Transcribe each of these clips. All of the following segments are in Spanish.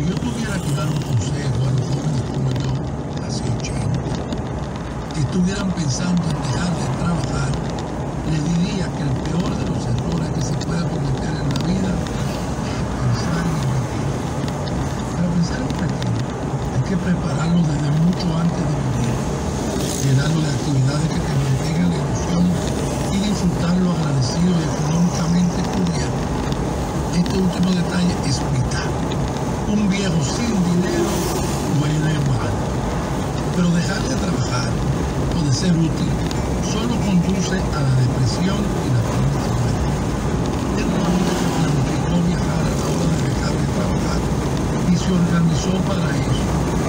Si yo tuviera que dar un consejo a los jóvenes como yo, hace 80, que estuvieran pensando en dejar de trabajar, les diría que el peor de los errores que se pueda cometer en la vida es pensar en el retiro. Para pensar en el retiro hay que prepararlo desde mucho antes de vivir, llenarlo de actividades que te mantengan la ilusión y disfrutarlo agradecido y económicamente cubierto. Este último detalle es vital. Un viejo sin dinero huele mal. Pero dejar de trabajar o de ser útil solo conduce a la depresión y la falta de amigo que planificó viajar a la hora de dejar de trabajar y se organizó para eso.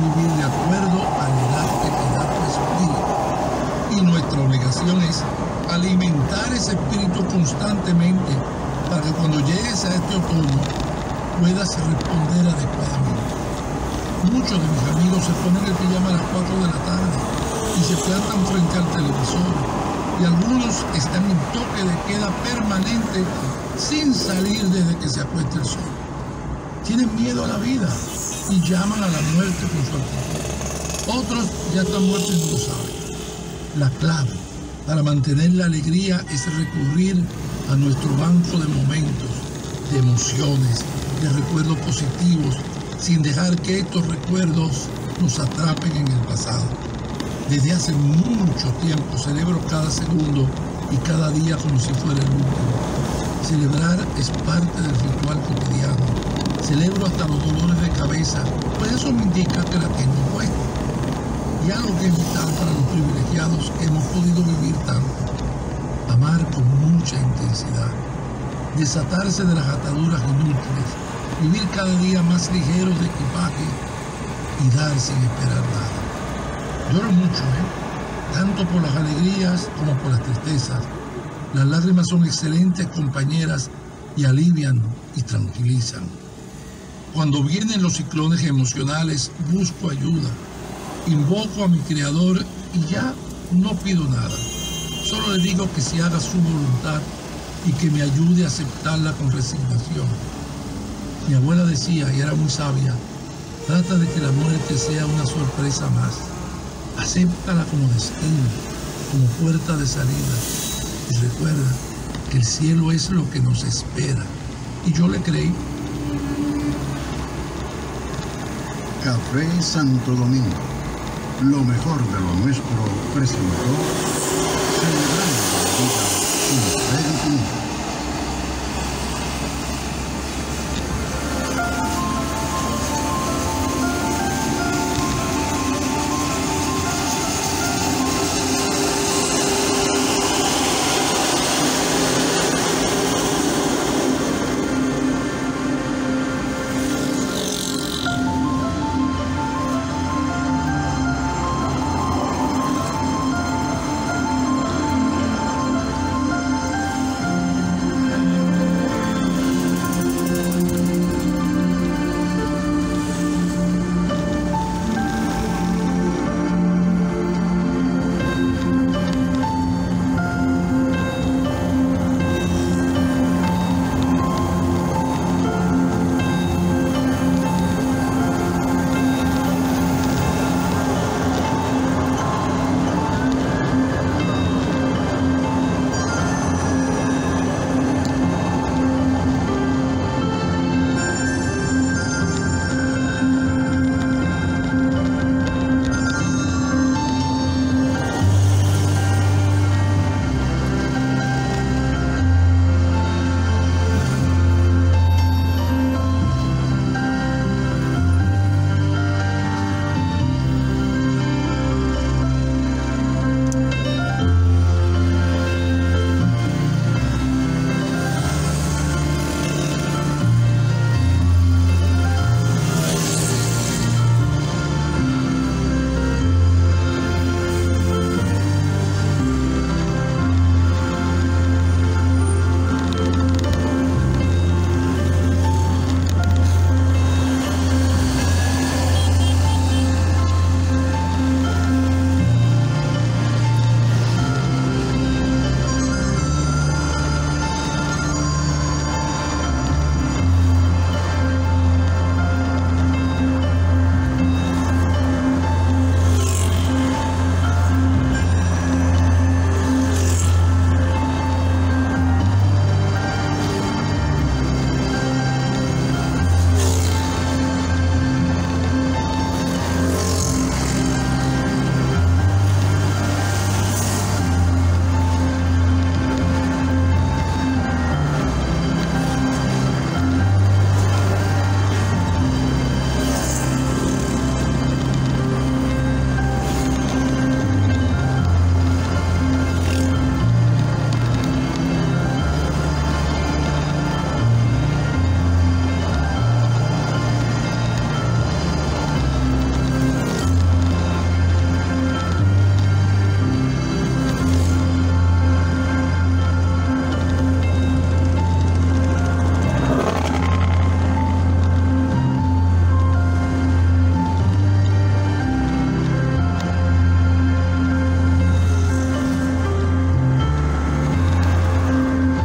Vivir de acuerdo a la edad que da tu espíritu. Y nuestra obligación es alimentar ese espíritu constantemente para que cuando llegues a este otoño puedas responder adecuadamente. Muchos de mis amigos se ponen el pijama a las 4 de la tarde y se plantan frente al televisor. Y algunos están en toque de queda permanente sin salir desde que se acuesta el sol. Tienen miedo a la vida y llaman a la muerte con su actitud. Otros ya están muertos y no lo saben. La clave para mantener la alegría es recurrir a nuestro banco de momentos, de emociones, de recuerdos positivos, sin dejar que estos recuerdos nos atrapen en el pasado. Desde hace mucho tiempo celebro cada segundo y cada día como si fuera el último. Celebrar es parte del ritual cotidiano. Celebro hasta los dolores de cabeza, pues eso me indica que la tengo buena. Y algo que es vital para los privilegiados que hemos podido vivir tanto. Amar con mucha intensidad. Desatarse de las ataduras inútiles. Vivir cada día más ligeros de equipaje y dar sin esperar nada. Lloro mucho, ¿eh? Tanto por las alegrías como por las tristezas. Las lágrimas son excelentes compañeras y alivian y tranquilizan. Cuando vienen los ciclones emocionales, busco ayuda. Invoco a mi Creador y ya no pido nada. Solo le digo que se haga su voluntad y que me ayude a aceptarla con resignación. Mi abuela decía, y era muy sabia, trata de que la muerte sea una sorpresa más. Acéptala como destino, como puerta de salida. Y recuerda que el cielo es lo que nos espera. Y yo le creí. Café Santo Domingo, lo mejor de lo nuestro presentó celebrando la vida.